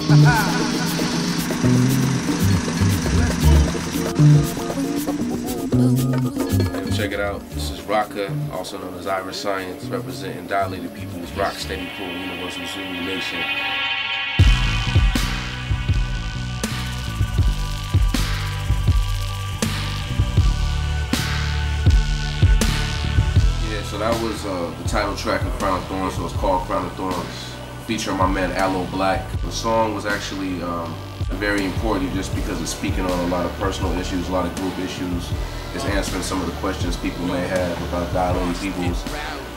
Check it out. This is Rakaa, also known as Iriscience, representing Dilated Peoples Rock Steady Pool, Universal Zulu Nation. Yeah, so that was uh, the title track of Crown of Thorns, so it's called Crown of Thorns, featuring my man Aloe Blacc. The song was actually um, very important just because it's speaking on a lot of personal issues, a lot of group issues. It's answering some of the questions people may have about dilated peoples.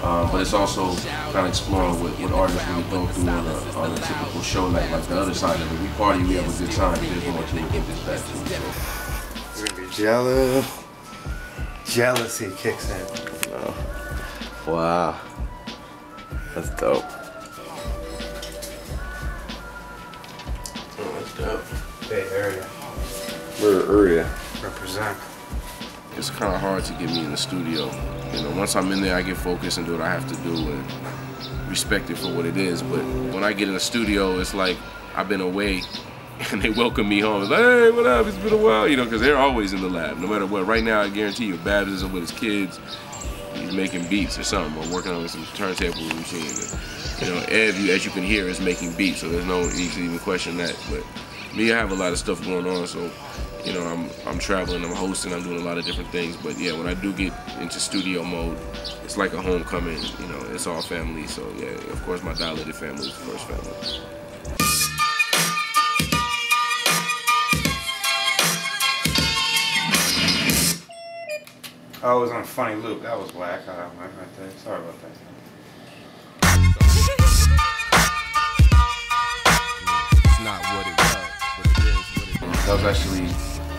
Um, but it's also kind of exploring what, what artists really go through on a, on a typical show night, like the other side of it. We party, we have a good time. There's more to it than just that too. So. You're gonna be jealous. Jealousy kicks in. Oh. Wow. That's dope. That's dope. Bay Area. Where area? Represent. It's kind of hard to get me in the studio. You know, once I'm in there, I get focused and do what I have to do and respect it for what it is. But when I get in the studio, it's like I've been away and they welcome me home. It's like, hey, what up? It's been a while, you know, because they're always in the lab, no matter what. Right now, I guarantee you, Babs is with his kids. Making beats or something, or working on some turntable routine. And, you know, Ev, as you can hear, is making beats, so there's no need to even question that. But me, I have a lot of stuff going on, so you know, I'm I'm traveling, I'm hosting, I'm doing a lot of different things. But yeah, when I do get into studio mode, it's like a homecoming. You know, it's all family. So yeah, of course, my dilated family is the first family. Oh, it was on a funny loop. That was whack. Uh, right there. Sorry about that. It's not what it was, but it is what it is. That was actually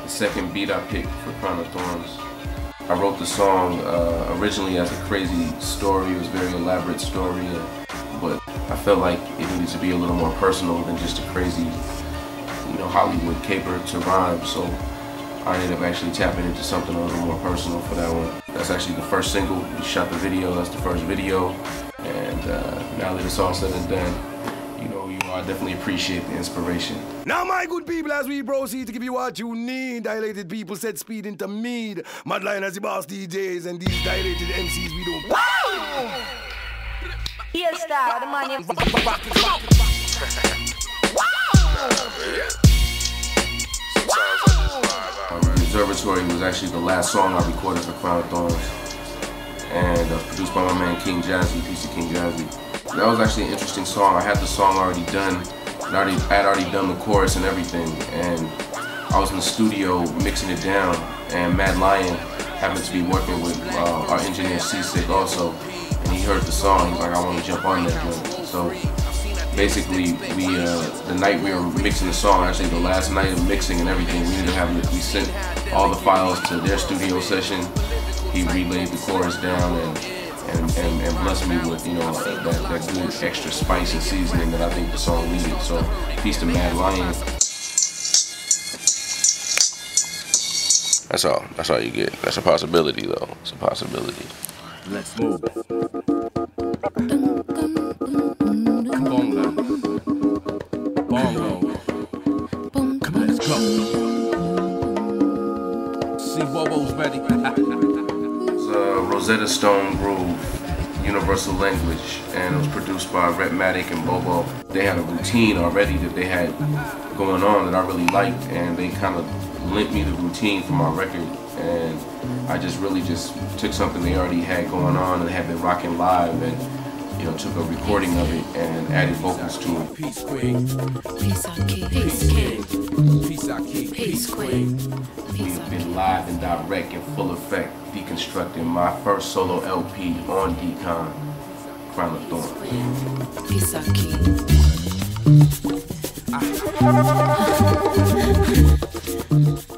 the second beat I picked for Crown of Thorns. I wrote the song uh, originally as a crazy story. It was a very elaborate story, and, but I felt like it needed to be a little more personal than just a crazy, you know, Hollywood caper to rhyme. So I ended up actually tapping into something a little more personal for that one. That's actually the first single. We shot the video. That's the first video, and uh, now that it's all said and done, you know, you know, I definitely appreciate the inspiration. Now, my good people, as we proceed to give you what you need, dilated people set speed into mead. Madline as the boss DJs and these dilated MCs we don't. Wow! Here star, the man Observatory was actually the last song I recorded for Crown of Thorns. And uh, produced by my man King Jahzzy, PC King Jahzzy. That was actually an interesting song. I had the song already done. I, already, I had already done the chorus and everything. And I was in the studio mixing it down. And Mad Lion happened to be working with uh, our engineer Seasick also. And he heard the song. He's like, I want to jump on that joint. So basically we uh, the night we were mixing the song, actually the last night of mixing and everything, we ended up having we sent all the files to their studio session. He relayed the chorus down and and, and, and blessed me with you know that, that good extra spice and seasoning that I think the song needed. So peace to Mad Lion. That's all. That's all you get. That's a possibility though. It's a possibility. Let's move. Bongo. Come on, let's go. See Bobo's ready. It's uh, Rosetta Stone Groove, Universal Language, and it was produced by Rhettmatic and Bobo. They had a routine already that they had going on that I really liked, and they kind of lent me the routine for my record. And I just really just took something they already had going on and had been rocking live, and you know took a recording of it and added vocals to it. Peace Queen. Peace out, kid. Peace, kid. Peace out, King. Peace, queen. We've been live and direct in full effect, deconstructing my first solo LP on Decon, Crown of Thorns. Peace out, kid.